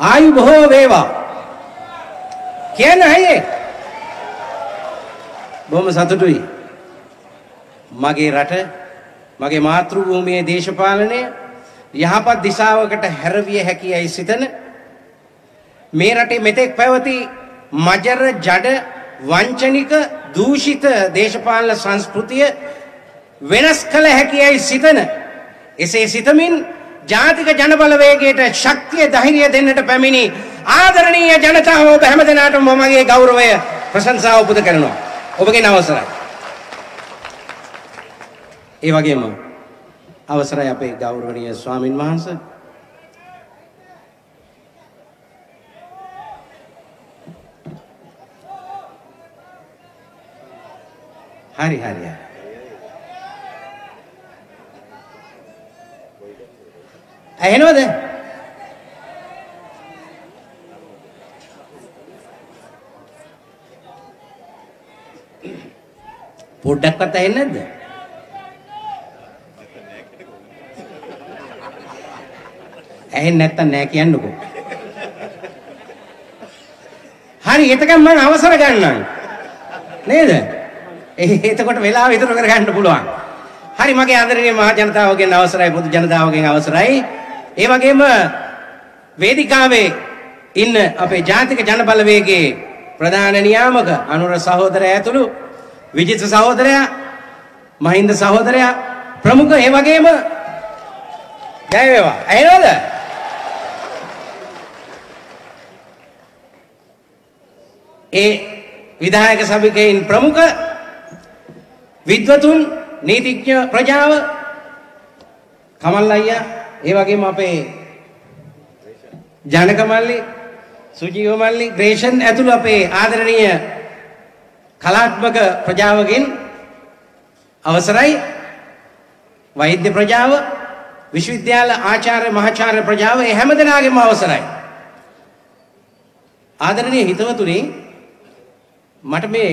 ආයු බොහෝ වේවා. කියන්න හයියේ. බොහොම සතුටුයි. මගේ රට මගේ මාතෘ භූමියේ දේශපාලනය යහපත් දිශාවකට හැරවිය හැකියයි සිතන මේ රටේ මෙතෙක් පැවති මජර ජඩ වංචනික දූෂිත දේශපාලන සංස්කෘතිය වෙනස් කළ හැකියයි සිතන එසේ සිතමින් ජාතික ජනබලවේගයට ශක්තිය ධෛර්යය දෙන්නට පැමිණි ආදරණීය ජනතාව ඔබ හැමදෙනාටම මමගේ ගෞරවය ප්‍රශංසාව පුද කරනවා. ඔබගේ අවසරයි. ඒ වගේම අවසරයි අපේ ගෞරවනීය ස්වාමින් වහන්සේ. හරි හරි හරි. ඇහෙනවද? පොඩ්ඩක්වත් ඇහෙන්නේ නැද්ද? ඇහෙන්නේ නැත්තම් නෑ කියන්නකෝ. හරි එතකම් මම අවසර ගන්නම් නේද? එතකොට වෙලාව ඉතුරු කරගන්න පුළුවන්. හරි මගේ ආදරණීය මහ ජනතාවගෙන් අවසරයි පොදු ජනතාවගෙන් අවසරයි. ඒ වගේම වේදිකාවේ ඉන්න අපේ ජාතික ජනබලවේගයේ ප්‍රධාන නියාමක අනුර සහෝදරයා ඇතුළු විජිත සහෝදරයා මහින්ද සහෝදරයා ප්‍රමුඛ ඒ වගේම ජය වේවා. ඇහෙනවද? ඒ විධායක සභිකයින් ප්‍රමුඛ විද්වතුන් නීතිඥ ප්‍රජාව. කමල් අයියා ඒ වගේම අපේ ජනක මල්ලි සුජීව මල්ලි ග්‍රේෂන් ඇතුළු අපේ ආදරණීය කලාත්මක ප්‍රජාවගෙන් අවසරයි. වෛද්‍ය ප්‍රජාව විශ්වවිද්‍යාල ආචාර්ය මහාචාර්ය ප්‍රජාව ඒ හැමදෙනාගේම අවසරයි. ආදරණීය හිතවතුනි මට මේ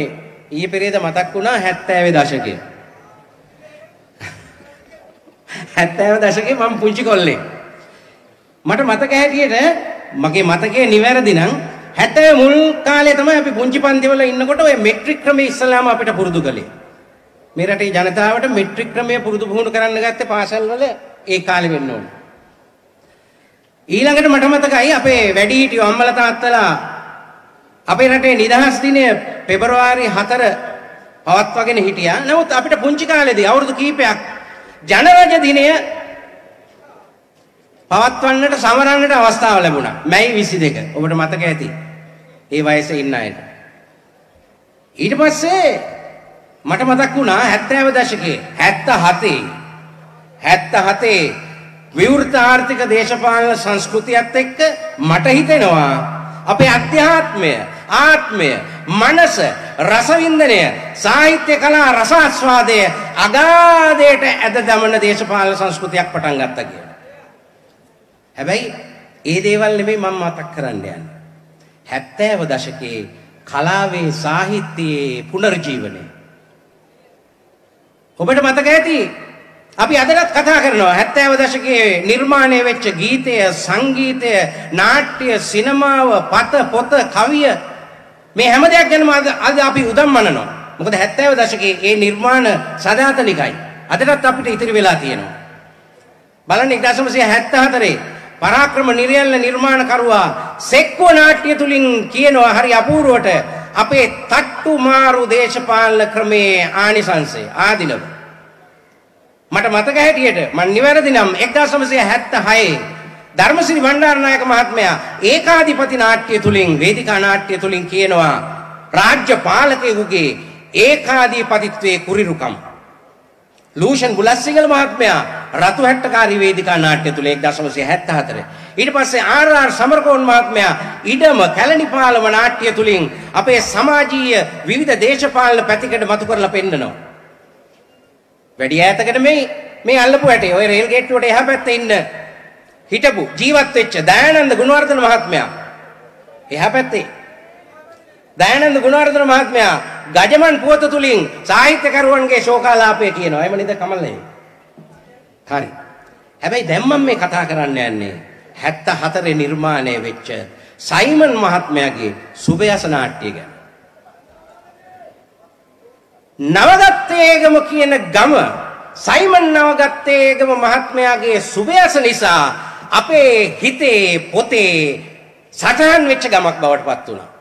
ඊයේ පෙරේද මතක් වුණා 70 දශකයේ. 70 දශකයේ මම පුංචි කොල්ලෙක් මට මතක හැටියට මගේ මතකය නිවැරදි නම් 70 මුල් කාලේ තමයි අපි පුංචි පන්තිවල ඉන්නකොට ඔය මෙට්‍රික් ක්‍රමයේ ඉස්සලාම අපිට පුරුදු කළේ. මේ රටේ ජනතාවට මෙට්‍රික් ක්‍රමය පුරුදු පුහුණු කරන්න ගත්තේ පාසල් වල ඒ කාලේ වෙන්න ඕනේ. ඊළඟට මට මතකයි අපේ වැඩිහිටියෝ අම්මලා තාත්තලා අපේ රටේ නිදහස් දිනය පෙබරවාරි 4 පවත්වාගෙන හිටියා. නමුත් අපිට පුංචි කාලේදී අවුරුදු කීපයක් ජනරජ දිනය පවත්වන්නට සමරන්නට අවස්ථාව ලැබුණා. මැයි 22. ඔබට මතක ඇති. ඒ වයසේ ඉන්න අයට. ඊට පස්සේ මට මතක් වුණා 70 දශකයේ 77 77 විවෘත ආර්ථික දේශපාලන සංස්කෘතියත් එක්ක මට හිතෙනවා අපේ අධ්‍යාත්මය ආත්මය මනස රසවින්දනය සාහිත්‍ය කලා රසාස්වාදය අගාධයට ඇද දමන දේශපාලන සංස්කෘතියක් පටන් ගත්තා කියලා. හැබැයි ඒ දේවල් නෙමෙයි මම මතක් කරන්න යන්නේ. 70 දශකයේ කලාවේ සාහිත්‍යයේ පුනර්ජීවනය. ඔබට මතක ඇති අපි අදටත් කතා කරනවා 70 දශකයේ නිර්මාණය වෙච්ච ගීතය, සංගීතය, නාට්‍ය, සිනමාව, පත, පොත, කවිය මේ හැම දෙයක් ගැනම අද අපි උදම්මනනවා. මොකද 70 දශකයේ ඒ නිර්මාණ සදාතනිකයි. අදටත් අපිට ඉතිරි වෙලා තියෙනවා. බලන්න 1974 පරාක්‍රම නිර්යල්ල නිර්මාණකරුවා සෙක්කෝ නාට්‍ය තුලින් කියනවා හරි අපූර්වට අපේ තට්ටු මාරු දේශපාලන ක්‍රමේ ආනිසංසය ආදිනව මට මතක හැටියට මම නිවැරදි නම් 1976 ධර්මසිරි බණ්ඩාරනායක මහත්මයා ඒකාධිපති නාට්‍ය තුලින් වේදිකා නාට්‍ය තුලින් කියනවා රාජ්‍ය පාලකයෙකුගේ ඒකාධිපතිත්වයේ කුරිරුකම්. ලූෂන් බුලස්සිංහල මහත්මයා රතු හැට්ටකාරී වේදිකා නාට්‍ය තුල 1974 ඊට පස්සේ ආර්.ආර්. සමරකෝන් මහත්මයා ඉඩම කැලණිපාලම නාට්‍ය තුලින් අපේ සමාජීය විවිධ දේශපාලන පැතිකඩ මතු කරලා පෙන්නනවා. වැඩි ඈතකට මේ මේ අල්ලපු ඇටේ ඔය රේල් ගේට්ටුවට එහා පැත්තේ ඉන්න හිටපු ජීවත් වෙච්ච දයානන්ද ගුණවර්ධන මහත්මයා. එහා පැත්තේ දයානන්ද ගුණවර්ධන මහත්මයා ගජමන් පුවත තුලින් සාහිත්‍යකරුවන්ගේ ශෝකාලාපය කියනවා. එහෙම නේද කමල්නේ? හරි. හැබැයි දැන් මම මේ කතා කරන්න යන්නේ 74 නිර්මාණය වෙච්ච සයිමන් මහත්මයාගේ සුබයස නාට්‍ය ගැන. නවගත්තේගම කියන ගම සයිමන් නවගත්තේගම මහත්මයාගේ සුබයස නිසා අපේ හිතේ පොතේ සටහන් වෙච්ච ගමක් බවට පත් වුණා.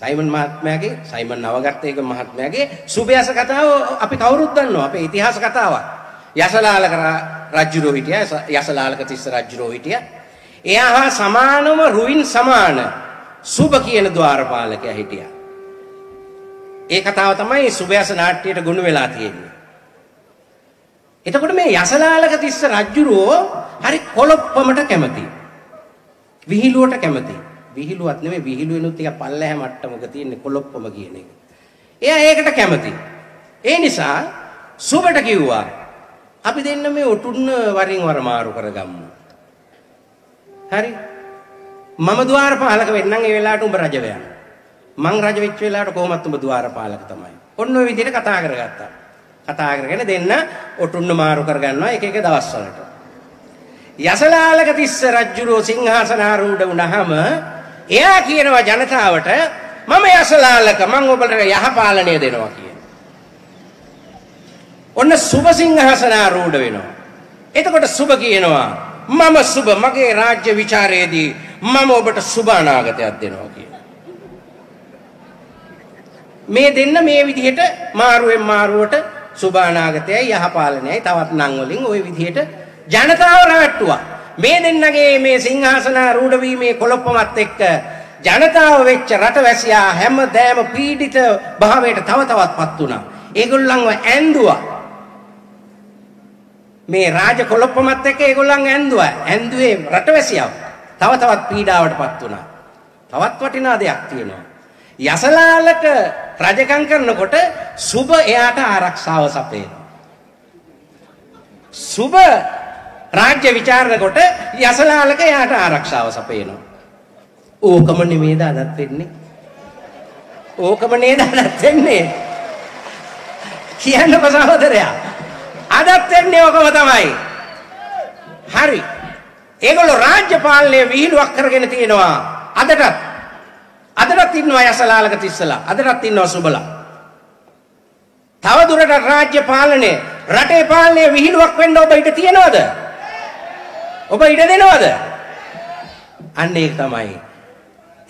සයිමන් මහත්මයාගේ සයිමන් නවගත්තේගම මහත්මයාගේ සුබයස කතාව අපි කවුරුත් දන්නවා අපේ ඉතිහාස කතාවක්. යසලාලක රජුරෝ හිටියා යසලාලක තිස්ස රජුරෝ හිටියා. එයා හා සමානම රුවින් සමාන සුබ කියන ద్వාරපාලකයා හිටියා. ඒ කතාව තමයි සුභයාස නාට්‍යයට ගොනු වෙලා තියෙන්නේ. එතකොට මේ යසලාලක තිස්ස රජුරෝ හරි කොලොප්පමට කැමති. විහිළුවට කැමති. විහිළුවක් නෙමෙයි විහිළු වෙනුත් ටික පල්ලැහැ මට්ටමක තියෙන කොලොප්පම කියන එක. එයා ඒකට කැමති. ඒ නිසා සුබට කිව්වා අපි දෙන්න මේ ඔටුන්න වරින් වර මාරු කරගමු. හරි. මම ద్వාරපාලක වෙන්නම් ඒ වෙලාවට උඹ රජ වෙන්න. මං රජ වෙච්ච වෙලාවට කොහොමත් උඹ ద్వාරපාලක තමයි. ඔන්න ඔය විදිහට කතා කරගත්තා. කතා කරගෙන දෙන්න ඔටුන්න මාරු කරගන්නවා එක එක දවස්වලට. යසලාලක තිස්ස රජුරෝ සිංහාසනාරූඪ වුණාම එයා කියනවා ජනතාවට මම යසලාලක මම ඔබලට යහපාලනය දෙනවා කියන. ඔන්න සුභසිංහාසන ආරූඪ වෙනවා. එතකොට සුභ කියනවා මම සුභ මගේ රාජ්‍ය ਵਿਚාරයේදී මම ඔබට සුභ අනාගතයක් දෙනවා කියන. මේ දෙන්න මේ විදිහට මාරුවෙන් මාරුවට සුභ අනාගතයයි යහපාලනයයි තවත් නම් වලින් ওই විදිහට ජනතාව රැවට්ටුවා. මේ දෙන්නගේ මේ සිංහාසනාරූඪ වීමේ කොළොප්පමත් එක්ක ජනතාව වෙච්ච රටවැසියා හැමදෑම පීඩිත භාවයට තව තවත්පත් වුණා. ඒගොල්ලන්ව ඇඳුවා. මේ රාජ කොළොප්පමත් එක්ක ඒගොල්ලන් ඇඳුවා. ඇඳුවේ රටවැසියව. තව තවත් පීඩාවටපත් වුණා. තවත් වටිනා දෙයක් තියෙනවා. යසලාලක රජකම් කරනකොට සුබ එයාට ආරක්ෂාව සපයනවා. සුබ රාජ්‍ය විචාරනකොට යසලාලක එයාට ආරක්ෂාව සපයනවා. ඕකම නෙමේද අදත් වෙන්නේ? ඕකම නේද අදත් වෙන්නේ? කියන්නකො සහෝදරයා. අදත් වෙන්නේ ඕකම තමයි. හරි. ඒගොල්ලෝ රාජ්‍ය පාලනය විහිළුවක් කරගෙන තියෙනවා. අදටත් අදටත් ඉන්නවා යසලාලක තිස්සලා. අදටත් ඉන්නවා සුබලා. තව දුරට රාජ්‍ය පාලනය රටේ පාලනය විහිළුවක් වෙන්න ඔබ ඉඩ තියනවද? ඔබ ඉඩ දෙනවද? අන්න ඒක තමයි.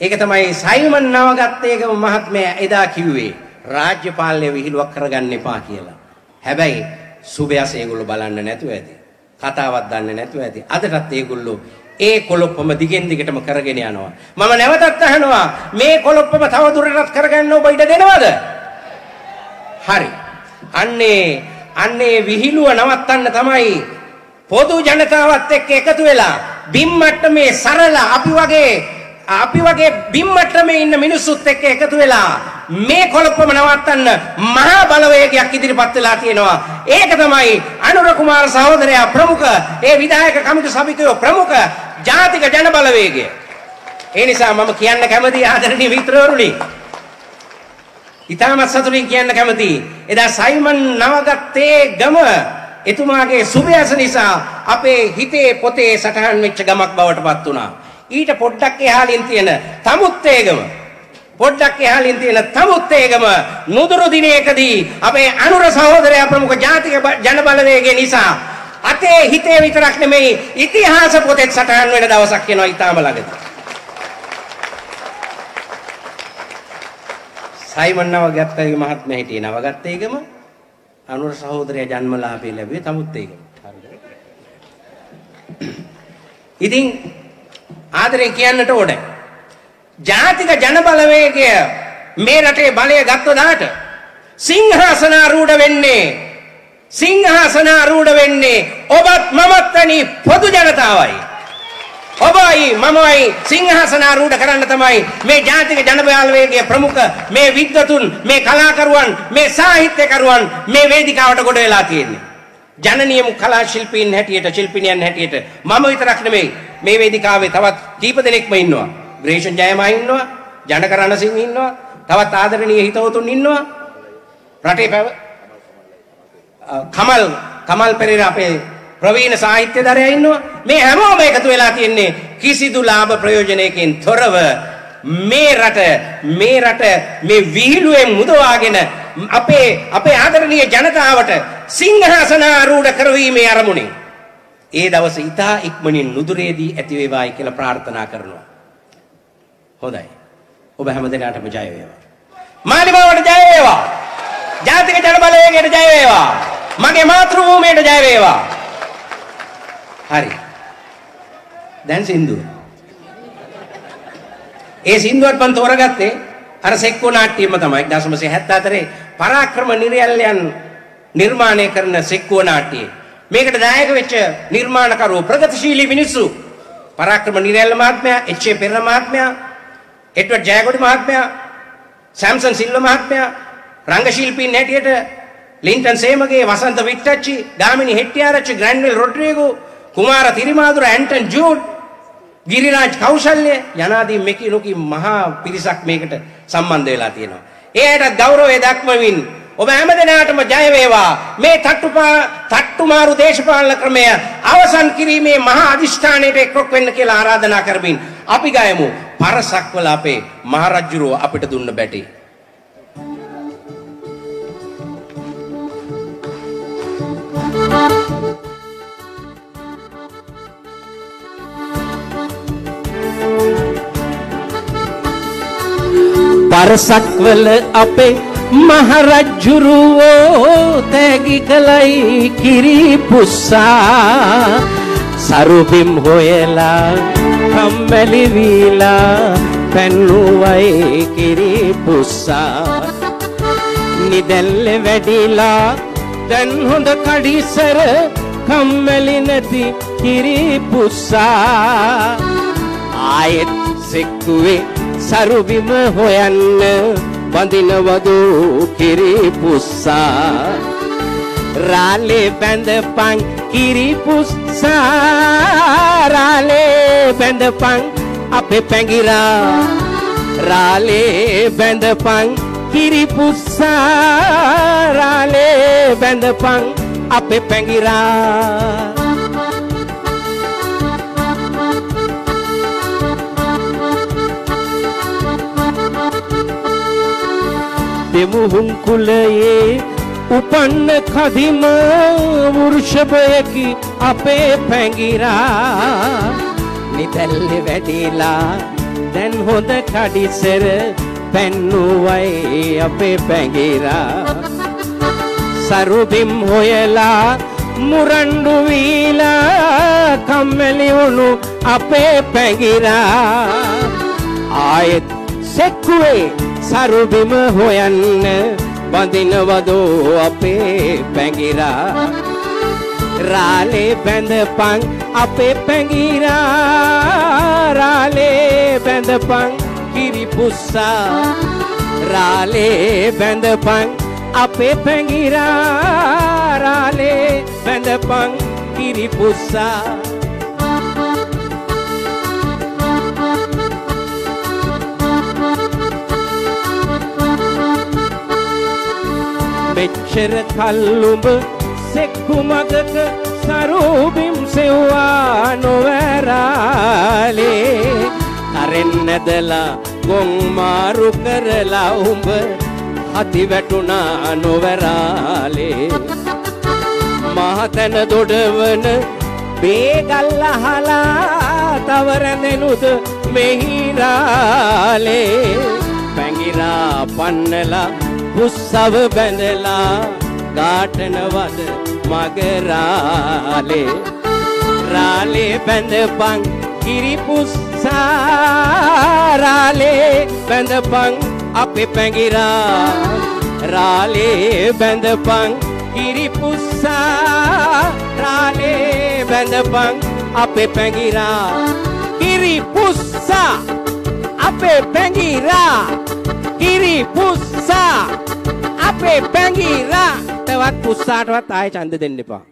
ඒක තමයි සයිමන් නවගත්තේකම මහත්මයා එදා කිව්වේ රාජ්‍ය පාලනය විහිළුවක් කරගන්න එපා කියලා. හැබැයි සුබයස් ඒගොල්ලෝ බලන්න නැතුව ඇති. කතාවක් දන්නේ නැතුව ඇති. අදටත් ඒගොල්ලෝ ඒ කොළොප්පම දිගෙන් දිගටම කරගෙන යනවා. මම නැවතත් අහනවා මේ කොළොප්පම තව දුරටත් කරගන්න ඔබ ඉඩ දෙනවද? හරි. අන්නේ අන්නේ විහිළුව නවත්තන්න තමයි පොදු ජනතාවත් එක්ක එකතු වෙලා බිම් මට්ටමේ සරල අපි වගේ අපි වගේ බිම් මට්ටමේ ඉන්න මිනිස්සුත් එක්ක එකතු වෙලා මේ කොළොප්පම නවත්තන්න මහා බලවේගයක් ඉදිරිපත් වෙලා තියෙනවා. ඒක තමයි අනුර කුමාර සහෝදරයා ප්‍රමුඛ ඒ විධායක කමිටු සභිකයෝ ප්‍රමුඛ ජාතික ජන බලවේගය. ඒ නිසා මම කියන්න කැමති ආදරණීය මිත්‍රවරුනි. ඊටමත් සතුටින් කියන්න කැමති. එදා සයිමන් නවගත්තේ ගම එතුමාගේ සුභයස නිසා අපේ හිතේ පොතේ සටහන් වෙච්ච ගමක් බවට පත් වුණා. ඊට පොඩ්ඩක් එහාලින් තියෙන තමුත්තේගම පොඩ්ඩක් එහාලින් තියෙන තමුත්තේගම නුදුරු දිනයකදී අපේ අනුර සහෝදරයා ප්‍රමුඛ ජාතික ජන බලවේගය නිසා අතේ හිතේ විතරක් නෙමෙයි ඉතිහාස පොතේ සටහන් වෙන දවසක් එනවා ඊටාම ළඟදී. සයිමන් නවගත්තේ මහත්මයා හිටියේ නවගත්තේගම අනුර සහෝදරයා ජන්මලාභය ලැබුවේ තමුත්තේගම. ඉතින් ආදරෙන් කියන්නට ඕනේ. ජාතික ජන බලවේගය මේ රටේ බලය ගත්තොදාට සිංහාසනාරූඪ වෙන්නේ සිංහාසනාරූඪ වෙන්නේ ඔබත් මමත් වැනි පොදු ජනතාවයි. ඔබයි මමයි සිංහාසනාරූඪ කරන්න තමයි මේ ජාතික ජන බලවේගයේ ප්‍රමුඛ මේ විද්වතුන් මේ කලාකරුවන් මේ සාහිත්‍යකරුවන් මේ වේදිකාවට ගොඩ වෙලා තියෙන්නේ. ජනනියම කලා ශිල්පීන් හැටියට ශිල්පිනියන් හැටියට මම විතරක් නෙමෙයි මේ වේදිකාවේ තවත් කීප දෙනෙක්ම ඉන්නවා. ග්‍රේෂන් ජයමා ඉන්නවා, ජනක රණසිංහ ඉන්නවා, තවත් ආදරණීය හිතවතුන් ඉන්නවා. රටේ පැව කමල් කමල් පෙරේරා අපේ ප්‍රවීණ සාහිත්‍යදරයා ඉන්නවා. මේ හැමෝම එකතු වෙලා තියෙන්නේ කිසිදු ලාභ ප්‍රයෝජනයකින් තොරව මේ රට මේ රට මේ විහිළුවෙන් මුදවාගෙන අපේ අපේ ආදරණීය ජනතාවට සිංහාසන ආරූඪ කරවීමේ අරමුණින් ඒ දවස ඉතා ඉක්මනින් නුදුරේදී ඇති වේවායි කියලා ප්‍රාර්ථනා කරනවා. හොඳයි. ඔබ හැමදෙනාටම ජය වේවා. මාලිමාවට ජය වේවා. ජාතික ජනබලවේගයට ජය වේවා. මගේ මාතෘ භූමියට ජය වේවා. හරි. දැන් සින්දුව. ඒ සින්දුවත් මම තෝරගත්තේ අර සෙක්කෝ නාට්‍යයම තමයි 1974 පරාක්‍රම නිර්යල්යන් නිර්මාණය කරන සෙක්කෝ නාට්‍යයේ. මේකට දායක වෙච්ච නිර්මාණකරුවෝ ප්‍රගතිශීලී මිනිස්සු. පරාක්‍රම නිර්යල් මහත්මයා, එච්.ඒ. පෙරේරා මහත්මයා, එඩ්වඩ් ජයකොඩි මහත්මයා, සැම්සන් සිල්ව මහත්මයා, රංගශිල්පීන් හැටියට ලින්ටන් සේමගේ, වසන්ත වික්ටච්චි, ගාමිණි හෙට්ටිආරච්චි, ග්‍රැන්විල් රොඩ්රිගෝ, කුමාර තිරිමාදුර, ඇන්ටන් ජූඩ් ගිරිරාජ් කෞශල්‍ය යනාදී මෙකිනුකි මහා පිරිසක් මේකට සම්බන්ධ වෙලා තියෙනවා. ඒ අයට ගෞරවය දක්වමින් ඔබ හැමදෙනාටම ජය වේවා. මේ තට්ටුපා තට්ටුමාරු දේශපාලන ක්‍රමය අවසන් කිරීමේ මහා අදිෂ්ඨානයට එක්රොක් වෙන්න කියලා ආරාධනා කරමින් අපි ගයමු පරසක්වල අපේ මහරජුරුව අපිට දුන්න බැටි. පරසක්වල අපේ මහරජ්ජුරුවෝ තැගි කළයි කිරිපුස්සා. සරුබිම් හොයලා කම්මැලිවීලා පැන්නුවයි කිරිපුස්සා. නිදැල්ල වැඩිලා දැන් හොඳ කඩිසර කම්මැලි නැති කිරිපුස්සා. ආයෙත් සෙක්කුවේ සරුබිම හොයන්න බඳිනවදු කිරිපුස්සා රාලේ බැඳපන් කිරිපුස්සා රාලේ බැඳපන් අපේ පැංගිරා. රාලේ බැඳපන් කිරිපුස්සා රාලේ බැඳපන් අපේ පැංගිරා. දෙමුහුන් කුලයේ උපන්න කදිම වෘෂභයකි අපේ පැංගිරා. නිතැල්ලෙ වැඩිලා දැන් හොඳ කඩිසර පැන්නුවයි අපේ පැංගිරා. සරුබිම් හොයලා මුරණ්ඩු වීලා කම්මැලි වුණු අපේ පැංගිරා. ආයෙත් සෙක්කුවේ සරුබිම හොයන්න බඳිනවදෝ අපේ පැංගිරා? රාලේ බැඳපන් අපේ පැංගිරා. රාලේ බැඳපන් කිරිපුස්සා. රාලේ බැඳපන් අපේ පැංගිරා. රාලේ බැඳපන් කිරිපුස්සා. මෙච්චර කල්ලුඹ සෙක්කු මගක සරූබිම් සෙව්වා නොවැරාලේ. කරෙන් නැදලා ගොන් මාරු කරලා උඹ හති වැටුණා නොවැරාලේ. මහතැන දොඩවන බේගල්ල හලා තවරැඳෙනුද මෙහිරාලේ පැංගිරා පන්නලා පුස්සව බැඳලා ගාටනවද මගරාලේ? රාලේ බැඳපන් කිරිපුස්සා. රාලේ බැඳපන් අපේ පැංගිරා රාලේ බැඳපන් කිරිපුස්සා. රාලේ බැඳපන් අපේ පැංගිරා කිරිපුස්සා අපේ පැංගිරා කිරිපුස්සා අපේ පැංගිරා තවත් පුස්සාටවත් ආයෙ ඡන්ද දෙන්න එපා.